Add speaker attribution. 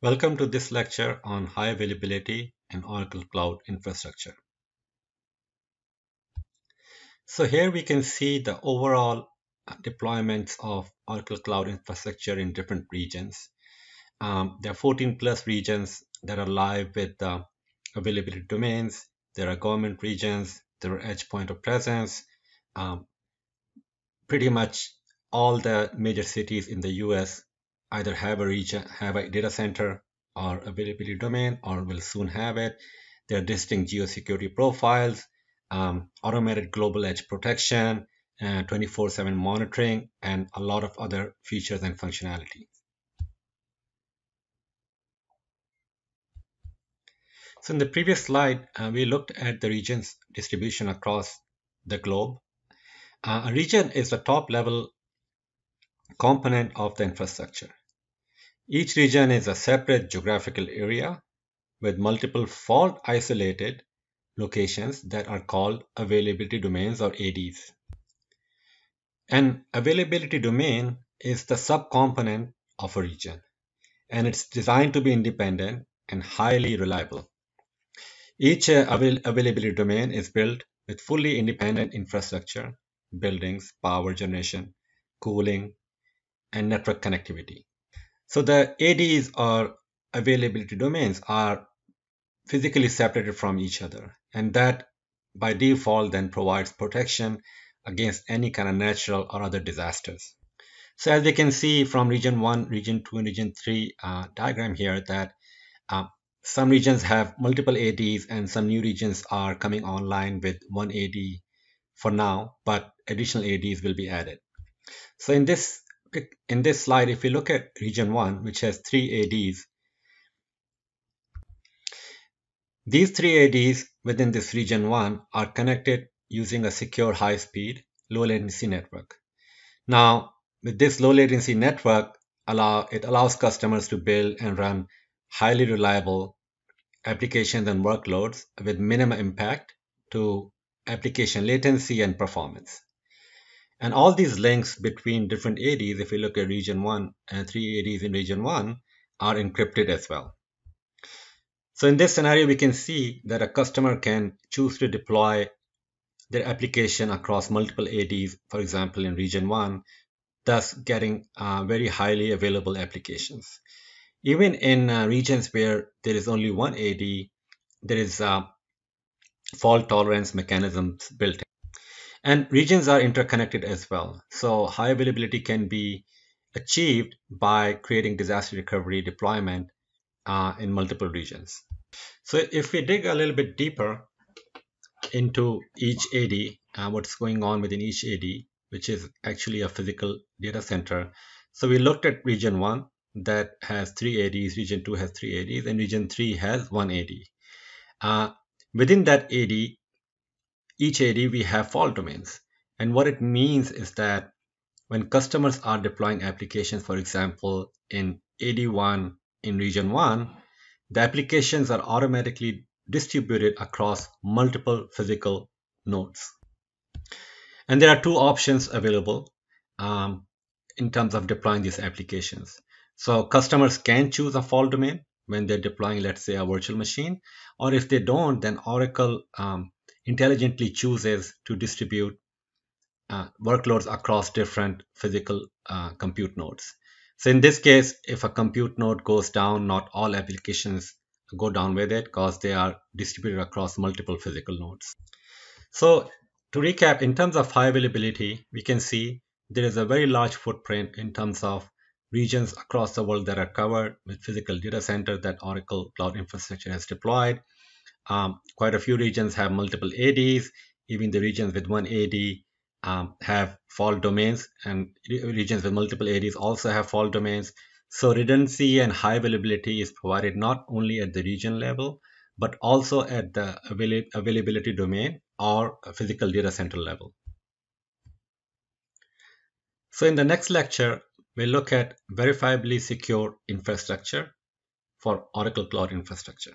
Speaker 1: Welcome to this lecture on high availability and Oracle Cloud Infrastructure. So here we can see the overall deployments of Oracle Cloud Infrastructure in different regions. Um, there are 14 plus regions that are live with the availability domains. There are government regions, there are edge point of presence. Um, pretty much all the major cities in the US either have a region, have a data center or availability domain, or will soon have it. There are distinct geosecurity profiles, um, automated global edge protection, 24/7 monitoring, and a lot of other features and functionality. So in the previous slide, uh, we looked at the region's distribution across the globe. Uh, a region is the top level component of the infrastructure. Each region is a separate geographical area with multiple fault isolated locations that are called availability domains or ADs. An availability domain is the subcomponent of a region and it's designed to be independent and highly reliable. Each uh, avail availability domain is built with fully independent infrastructure, buildings, power generation, cooling, and network connectivity. So the ADs or availability domains are physically separated from each other. And that by default then provides protection against any kind of natural or other disasters. So as we can see from region 1, region 2, and region 3 uh, diagram here that uh, some regions have multiple ADs and some new regions are coming online with one AD for now, but additional ADs will be added. So in this in this slide, if we look at region 1, which has three ADs, these three ADs within this region 1 are connected using a secure high-speed, low-latency network. Now, with this low-latency network, allow, it allows customers to build and run highly reliable applications and workloads with minimum impact to application latency and performance. And all these links between different ADs, if we look at region 1 and three ADs in region 1, are encrypted as well. So in this scenario, we can see that a customer can choose to deploy their application across multiple ADs, for example, in region 1, thus getting uh, very highly available applications. Even in uh, regions where there is only one AD, there is uh, fault tolerance mechanisms built in. And regions are interconnected as well. So high availability can be achieved by creating disaster recovery deployment uh, in multiple regions. So if we dig a little bit deeper into each AD, uh, what's going on within each AD, which is actually a physical data center. So we looked at region 1 that has three ADs, region 2 has three ADs, and region 3 has one AD. Uh, within that AD, each AD we have fault domains. And what it means is that when customers are deploying applications, for example, in AD1 in region 1, the applications are automatically distributed across multiple physical nodes. And there are two options available um, in terms of deploying these applications. So customers can choose a fault domain when they're deploying, let's say, a virtual machine, or if they don't, then Oracle um, intelligently chooses to distribute uh, workloads across different physical uh, compute nodes. So in this case, if a compute node goes down, not all applications go down with it because they are distributed across multiple physical nodes. So to recap, in terms of high availability, we can see there is a very large footprint in terms of regions across the world that are covered with physical data centers that Oracle Cloud Infrastructure has deployed. Um, quite a few regions have multiple ADs. Even the regions with one AD um, have fault domains, and regions with multiple ADs also have fault domains. So redundancy and high availability is provided not only at the region level, but also at the avail availability domain or physical data center level. So in the next lecture, we'll look at verifiably secure infrastructure for Oracle Cloud Infrastructure.